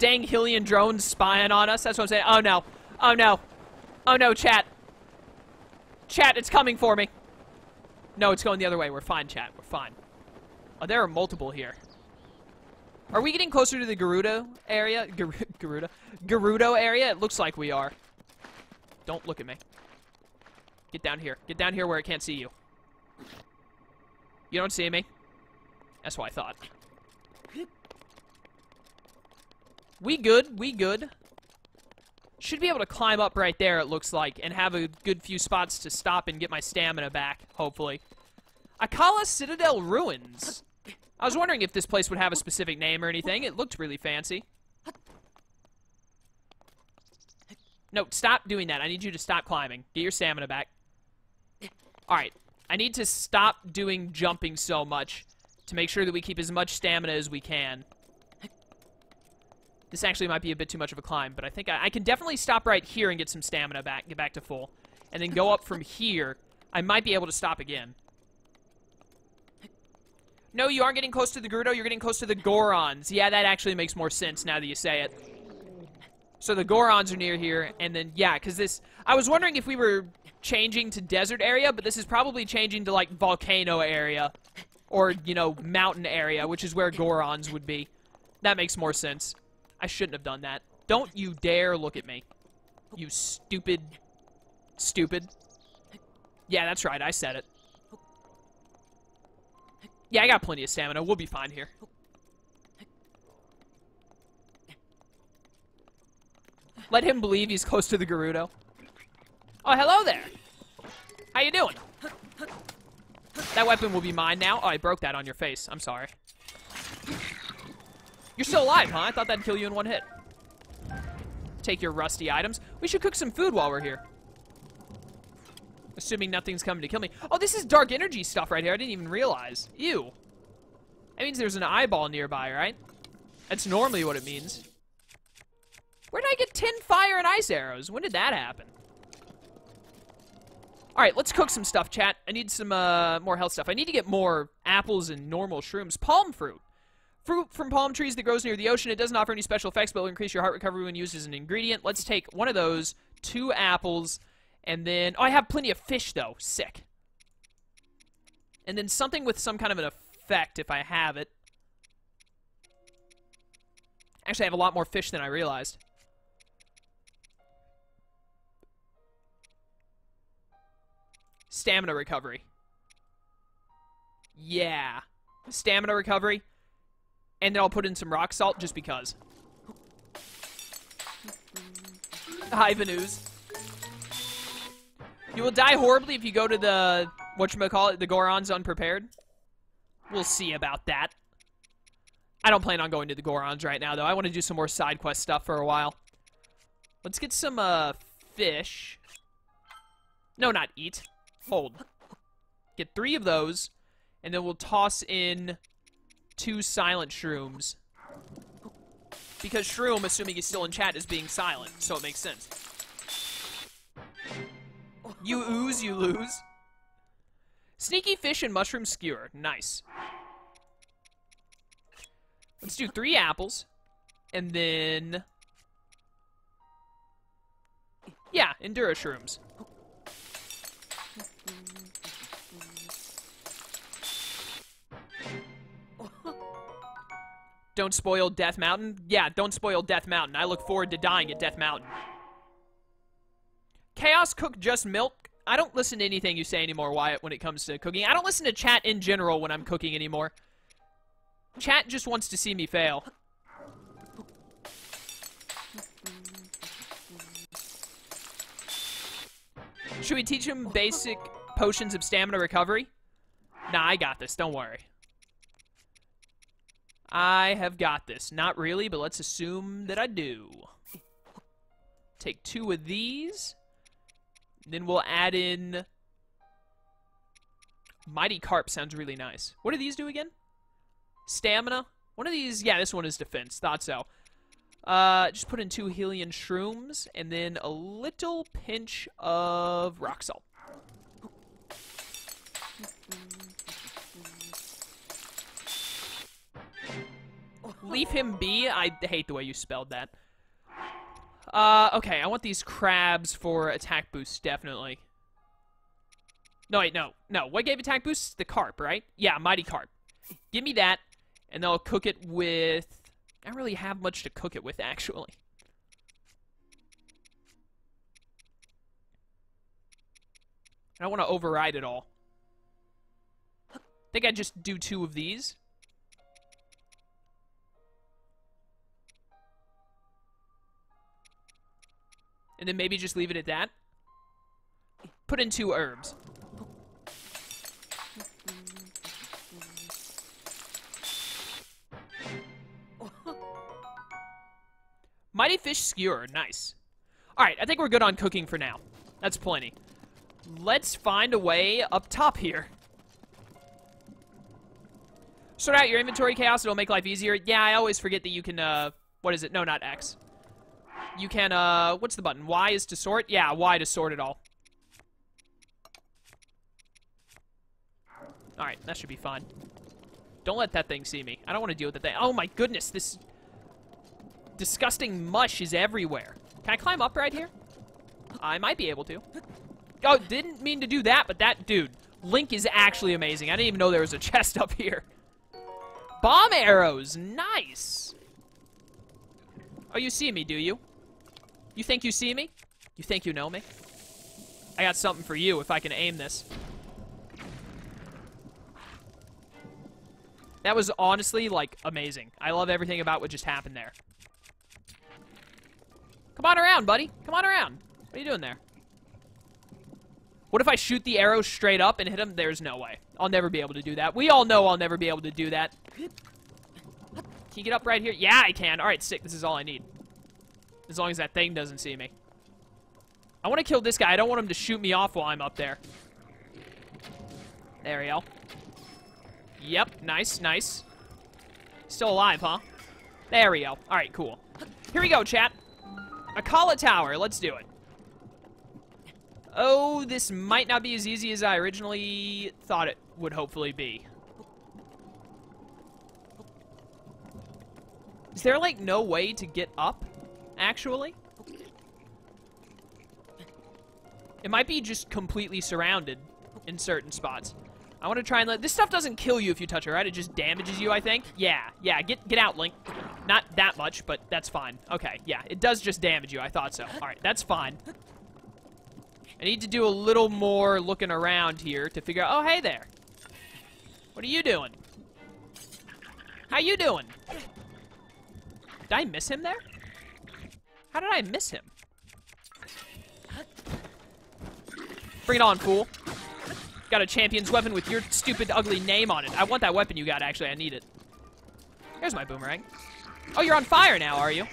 dang Hylian drones spying on us. That's what I'm saying. Oh, no. Oh, no. Oh, no, chat. Chat, it's coming for me. No, it's going the other way. We're fine, chat. We're fine. Oh, there are multiple here. Are we getting closer to the Gerudo area? Gar Garuda? Gerudo area? It looks like we are. Don't look at me. Get down here. Get down here where I can't see you. You don't see me? That's what I thought. We good. We good. Should be able to climb up right there, it looks like, and have a good few spots to stop and get my stamina back, hopefully. Akkala Citadel Ruins. I was wondering if this place would have a specific name or anything. It looked really fancy. No, stop doing that. I need you to stop climbing. Get your stamina back. Alright. I need to stop doing jumping so much to make sure that we keep as much stamina as we can. This actually might be a bit too much of a climb, but I think I, I can definitely stop right here and get some stamina back, get back to full. And then go up from here. I might be able to stop again. No, you aren't getting close to the Gerudo, you're getting close to the Gorons. Yeah, that actually makes more sense now that you say it. So the Gorons are near here, and then, yeah, because this... I was wondering if we were changing to desert area, but this is probably changing to, like, volcano area. Or, you know, mountain area, which is where Gorons would be. That makes more sense. I shouldn't have done that. Don't you dare look at me. You stupid... Stupid. Yeah, that's right, I said it. Yeah, I got plenty of stamina. We'll be fine here. Let him believe he's close to the Gerudo. Oh, hello there. How you doing? That weapon will be mine now. Oh, I broke that on your face. I'm sorry. You're still alive, huh? I thought that'd kill you in one hit. Take your rusty items. We should cook some food while we're here. Assuming nothing's coming to kill me. Oh, this is dark energy stuff right here. I didn't even realize. Ew. That means there's an eyeball nearby, right? That's normally what it means. Where did I get 10 fire and ice arrows? When did that happen? Alright, let's cook some stuff, chat. I need some uh, more health stuff. I need to get more apples and normal shrooms. Palm fruit. Fruit from palm trees that grows near the ocean. It doesn't offer any special effects, but will increase your heart recovery when used as an ingredient. Let's take one of those, two apples, and then... Oh, I have plenty of fish, though. Sick. And then something with some kind of an effect, if I have it. Actually, I have a lot more fish than I realized. Stamina recovery. Yeah. Stamina recovery. And then I'll put in some rock salt just because. Hi, Vanooz. You will die horribly if you go to the, whatchamacallit, the Gorons unprepared. We'll see about that. I don't plan on going to the Gorons right now, though. I want to do some more side quest stuff for a while. Let's get some, uh, fish. No, not eat. Hold. Get three of those, and then we'll toss in two silent shrooms. Because Shroom, assuming he's still in chat, is being silent, so it makes sense. You ooze, you lose. Sneaky fish and mushroom skewer. Nice. Let's do three apples. And then... Yeah, Endura shrooms. Don't spoil Death Mountain? Yeah, don't spoil Death Mountain. I look forward to dying at Death Mountain. Chaos Cook Just Milk? I don't listen to anything you say anymore, Wyatt, when it comes to cooking. I don't listen to chat in general when I'm cooking anymore. Chat just wants to see me fail. Should we teach him basic potions of stamina recovery? Nah, I got this. Don't worry. I have got this. Not really, but let's assume that I do. Take two of these. Then we'll add in... Mighty Carp sounds really nice. What do these do again? Stamina? One of these... Yeah, this one is defense. Thought so. Uh, just put in two Hylian Shrooms, and then a little pinch of rock salt. Leave him be? I hate the way you spelled that. Uh, okay, I want these crabs for attack boost, definitely. No, wait, no. No, what gave attack boost? The carp, right? Yeah, mighty carp. Give me that, and I'll cook it with... I don't really have much to cook it with, actually. I don't want to override it all. I think I just do two of these. And then maybe just leave it at that. Put in two herbs. Mighty fish skewer, nice. Alright, I think we're good on cooking for now. That's plenty. Let's find a way up top here. Sort out your inventory chaos, it'll make life easier. Yeah, I always forget that you can, uh, what is it? No, not X. You can, uh, what's the button? Y is to sort? Yeah, Y to sort it all. Alright, that should be fine. Don't let that thing see me. I don't want to deal with that thing. Oh my goodness, this disgusting mush is everywhere. Can I climb up right here? I might be able to. Oh, didn't mean to do that, but that dude, Link is actually amazing. I didn't even know there was a chest up here. Bomb arrows, nice. Oh, you see me, do you? You think you see me? You think you know me? I got something for you if I can aim this. That was honestly, like, amazing. I love everything about what just happened there. Come on around, buddy. Come on around. What are you doing there? What if I shoot the arrow straight up and hit him? There's no way. I'll never be able to do that. We all know I'll never be able to do that. Can you get up right here? Yeah, I can. All right, sick. This is all I need. As long as that thing doesn't see me. I want to kill this guy. I don't want him to shoot me off while I'm up there. There we go. Yep, nice, nice. Still alive, huh? There we go. All right, cool. Here we go, chat. Akkala Tower. Let's do it. Oh, this might not be as easy as I originally thought it would hopefully be. Is there, like, no way to get up, actually? It might be just completely surrounded in certain spots. I want to try and let... This stuff doesn't kill you if you touch it, right? It just damages you, I think. Yeah, yeah, get get out, Link. Not that much, but that's fine. Okay, yeah, it does just damage you. I thought so. All right, that's fine. I need to do a little more looking around here to figure out... Oh, hey there. What are you doing? How you doing? Did I miss him there? How did I miss him? Bring it on, fool. Got a champion's weapon with your stupid, ugly name on it. I want that weapon you got, actually. I need it. Here's my boomerang. Oh, you're on fire now, are you?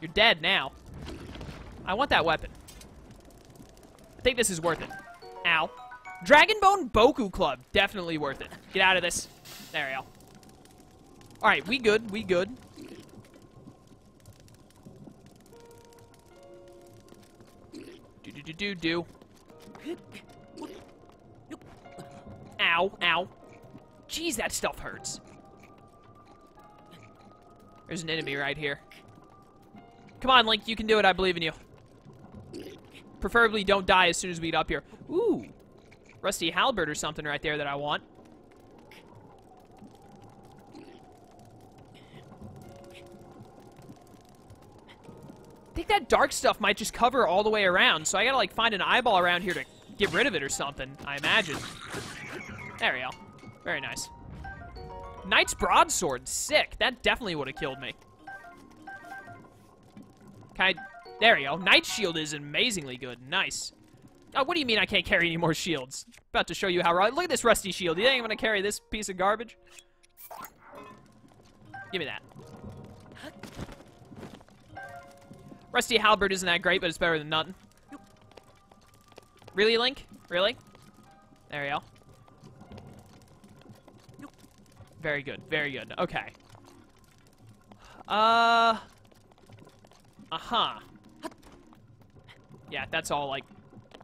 You're dead now. I want that weapon. I think this is worth it. Ow. Dragonbone Boko Club. Definitely worth it. Get out of this. There we go. Alright, we good. We good. Do do do. Ow, ow. Jeez, that stuff hurts. There's an enemy right here. Come on, Link, you can do it. I believe in you. Preferably don't die as soon as we get up here. Ooh. Rusty halberd or something right there that I want. That dark stuff might just cover all the way around, so I gotta, like, find an eyeball around here to get rid of it or something, I imagine. There we go. Very nice. Knight's Broadsword. Sick. That definitely would have killed me. Can I... There we go. Knight Shield is amazingly good. Nice. Oh, what do you mean I can't carry any more shields? About to show you how... Look at this rusty shield. You think I'm going to carry this piece of garbage? Give me that. Rusty halberd isn't that great, but it's better than nothing. Really, Link? Really? There we go. Very good. Very good. Okay. Uh... Uh-huh. Yeah, that's all, like...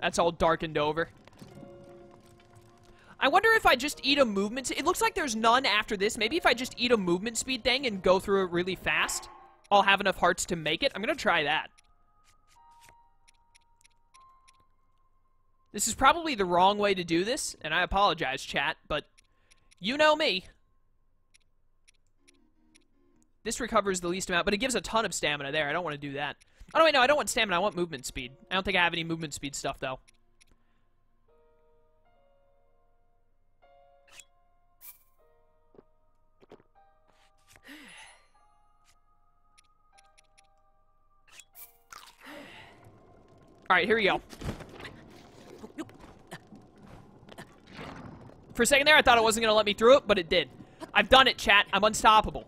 That's all darkened over. I wonder if I just eat a movement... It looks like there's none after this. Maybe if I just eat a movement speed thing and go through it really fast, I'll have enough hearts to make it. I'm going to try that. This is probably the wrong way to do this, and I apologize, chat, but you know me. This recovers the least amount, but it gives a ton of stamina there. I don't want to do that. Oh, no, wait, no, I don't want stamina. I want movement speed. I don't think I have any movement speed stuff, though. Alright, here we go. For a second there, I thought it wasn't going to let me through it, but it did. I've done it, chat. I'm unstoppable.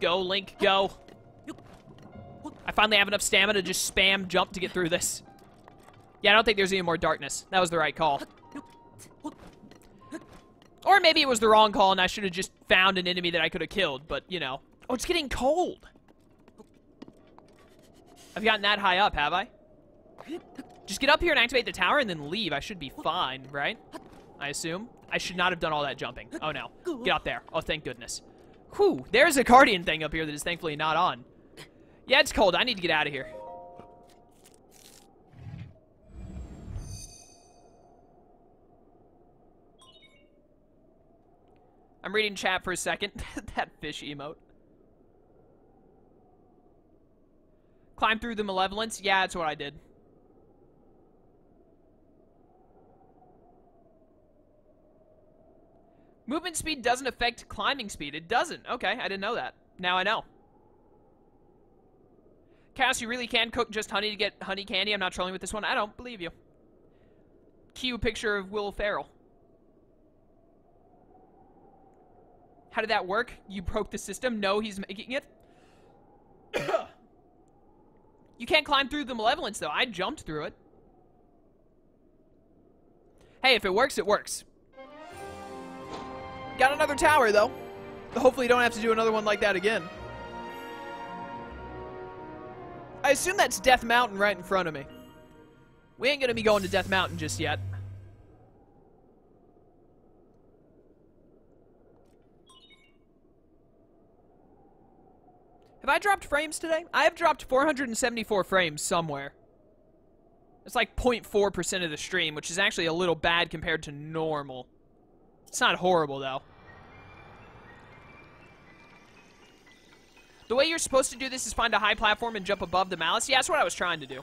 Go, Link, go. I finally have enough stamina to just spam jump to get through this. Yeah, I don't think there's any more darkness. That was the right call. Or maybe it was the wrong call and I should have just found an enemy that I could have killed, but, you know. Oh, it's getting cold. I've gotten that high up, have I? Just get up here and activate the tower and then leave. I should be fine, right? I assume. I should not have done all that jumping. Oh, no. Get up there. Oh, thank goodness. Whew. There's a Guardian thing up here that is thankfully not on. Yeah, it's cold. I need to get out of here. I'm reading chat for a second. that fish emote. Climb through the malevolence? Yeah, that's what I did. Movement speed doesn't affect climbing speed. It doesn't. Okay, I didn't know that. Now I know. Cass, you really can cook just honey to get honey candy? I'm not trolling with this one. I don't believe you. Cue picture of Will Ferrell. How did that work? You broke the system? No, he's making it. You can't climb through the Malevolence, though. I jumped through it. Hey, if it works, it works. Got another tower, though. Hopefully you don't have to do another one like that again. I assume that's Death Mountain right in front of me. We ain't gonna be going to Death Mountain just yet. Have I dropped frames today? I have dropped 474 frames somewhere. It's like 0.4% of the stream, which is actually a little bad compared to normal. It's not horrible, though. The way you're supposed to do this is find a high platform and jump above the malice. Yeah, that's what I was trying to do.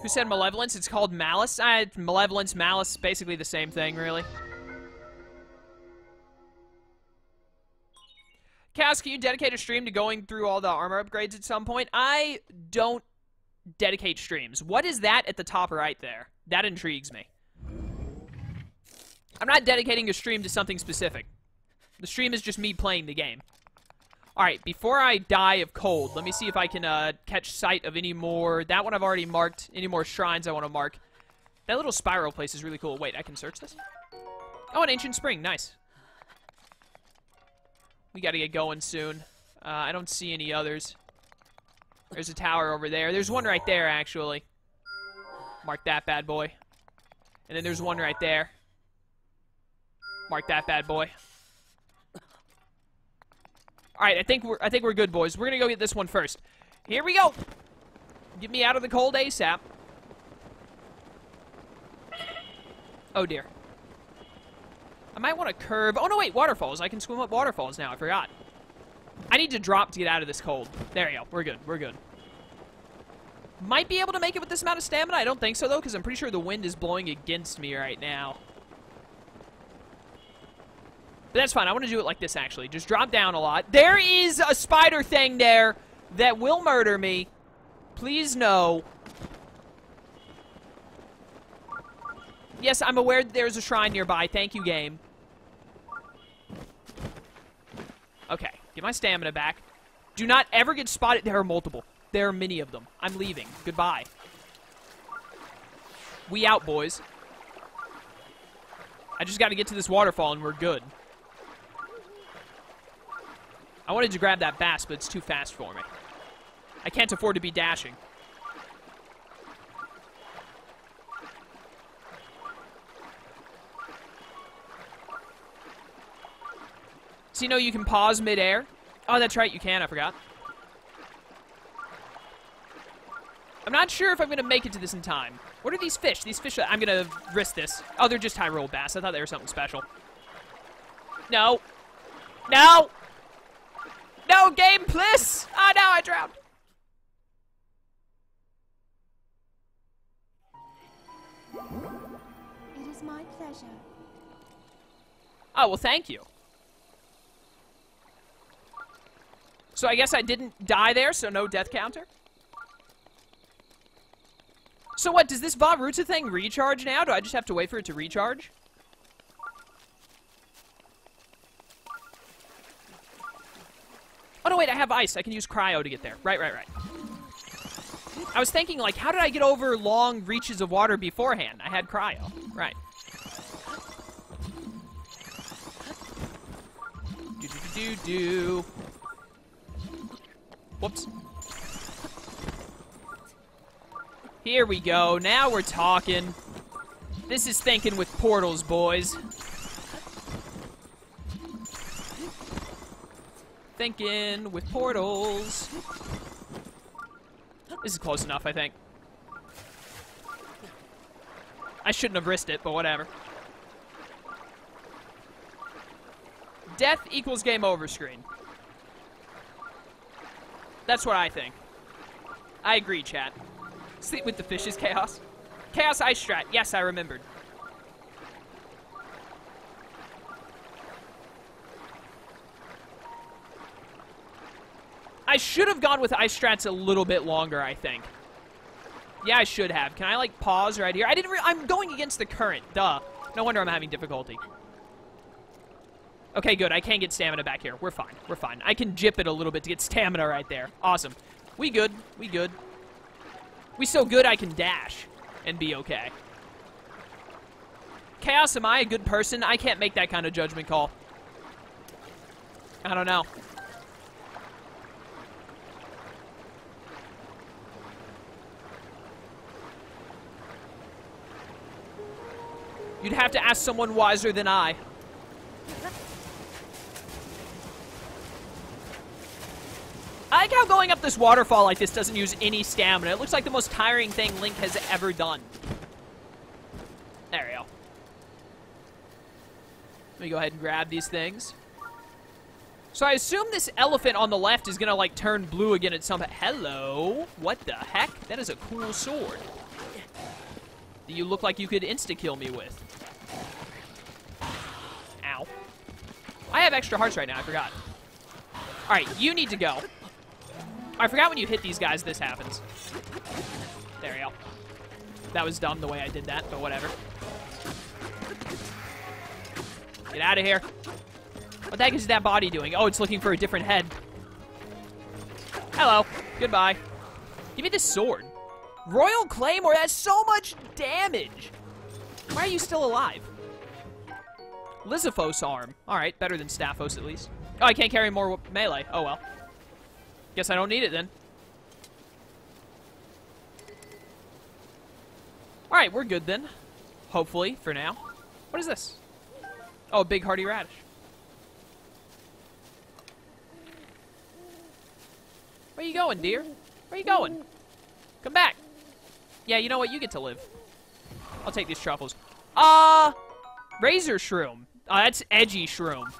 Who said malevolence? It's called malice. Uh, malevolence, malice, basically the same thing, really. Cass, can you dedicate a stream to going through all the armor upgrades at some point? I don't dedicate streams. What is that at the top right there? That intrigues me. I'm not dedicating a stream to something specific. The stream is just me playing the game. Alright, before I die of cold, let me see if I can uh, catch sight of any more... That one I've already marked. Any more shrines I want to mark. That little spiral place is really cool. Wait, I can search this? Oh, an ancient spring. Nice. We gotta get going soon. Uh, I don't see any others. There's a tower over there. There's one right there, actually. Mark that bad boy. And then there's one right there. Mark that bad boy. All right, I think we're I think we're good, boys. We're gonna go get this one first. Here we go. Get me out of the cold ASAP. Oh dear. I might want to curve. Oh, no, wait, waterfalls. I can swim up waterfalls now. I forgot. I need to drop to get out of this cold. There you go. We're good. We're good. Might be able to make it with this amount of stamina. I don't think so, though, because I'm pretty sure the wind is blowing against me right now. But that's fine. I want to do it like this, actually. Just drop down a lot. There is a spider thing there that will murder me. Please no. Yes, I'm aware that there's a shrine nearby. Thank you, game. Okay, get my stamina back. Do not ever get spotted. There are multiple. There are many of them. I'm leaving. Goodbye. We out, boys. I just got to get to this waterfall and we're good. I wanted to grab that bass, but it's too fast for me. I can't afford to be dashing. So you know you can pause midair? Oh, that's right, you can, I forgot. I'm not sure if I'm going to make it to this in time. What are these fish? These fish, I'm going to risk this. Oh, they're just Hyrule bass. I thought they were something special. No. No! No, game, please! Ah, oh, now I drowned. It is my pleasure. Oh, well, thank you. So I guess I didn't die there, so no death counter? So what, does this Vah Ruta thing recharge now? Do I just have to wait for it to recharge? Oh, no, wait, I have ice. I can use cryo to get there. Right, right, right. I was thinking, like, how did I get over long reaches of water beforehand? I had cryo. Right. Do do do do. Whoops. Here we go. Now we're talking. This is thinking with portals, boys. Thinking with portals. This is close enough, I think. I shouldn't have risked it, but whatever. Death equals game over screen. That's what I think. I agree, chat. Sleep with the fishes, Chaos. Chaos Ice Strat. Yes, I remembered. I should have gone with Ice Strats a little bit longer, I think. Yeah, I should have. Can I, like, pause right here? I didn't I'm going against the current. Duh. No wonder I'm having difficulty. Okay, good. I can get stamina back here. We're fine. We're fine. I can jip it a little bit to get stamina right there. Awesome. We good. We good. We so good I can dash and be okay. Chaos, am I a good person? I can't make that kind of judgment call. I don't know. You'd have to ask someone wiser than I. like how going up this waterfall like this doesn't use any stamina. It looks like the most tiring thing Link has ever done. There we go. Let me go ahead and grab these things. So I assume this elephant on the left is gonna like turn blue again at some... Hello? What the heck? That is a cool sword. You look like you could insta-kill me with. Ow. I have extra hearts right now, I forgot. Alright, you need to go. I forgot when you hit these guys, this happens. There we go. That was dumb the way I did that, but whatever. Get out of here. What the heck is that body doing? Oh, it's looking for a different head. Hello. Goodbye. Give me this sword. Royal Claymore, that's so much damage. Why are you still alive? Lizalfos arm. Alright, better than Staphos at least. Oh, I can't carry more melee. Oh well. Guess I don't need it then. Alright, we're good then. Hopefully, for now. What is this? Oh, a big hearty radish. Where you going, dear? Where you going? Come back. Yeah, you know what? You get to live. I'll take these truffles. Uh, razor shroom. Oh, that's edgy shroom.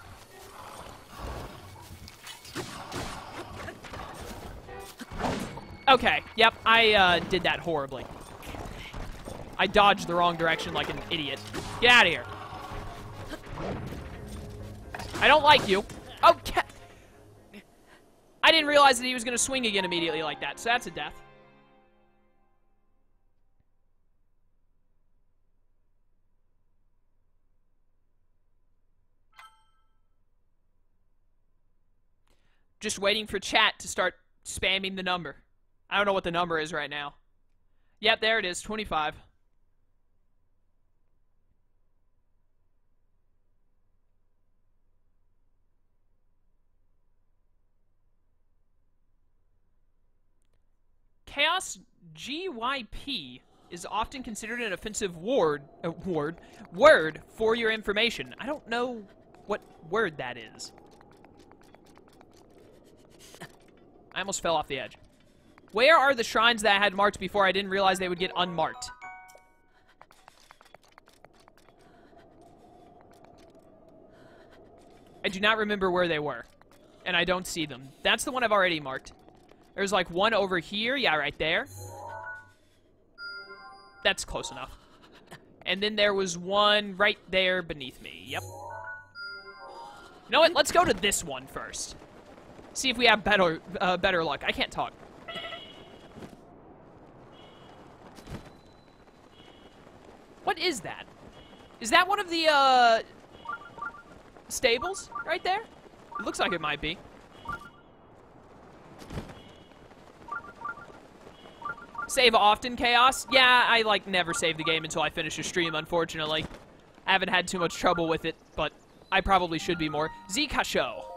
Okay, yep, I uh, did that horribly. I dodged the wrong direction like an idiot. Get out of here. I don't like you. Okay. I didn't realize that he was going to swing again immediately like that, so that's a death. Just waiting for chat to start spamming the number. I don't know what the number is right now. Yep, there it is, 25. Chaos GYP is often considered an offensive word, uh, word, word for your information. I don't know what word that is. I almost fell off the edge. Where are the shrines that I had marked before I didn't realize they would get unmarked? I do not remember where they were. And I don't see them. That's the one I've already marked. There's like one over here. Yeah, right there. That's close enough. And then there was one right there beneath me. Yep. You know what? Let's go to this one first. See if we have better uh, better luck. I can't talk. What is that? Is that one of the uh, stables right there? It looks like it might be. Save often, Chaos? Yeah, I, like, never save the game until I finish a stream, unfortunately. I haven't had too much trouble with it, but I probably should be more. Ze Kasho.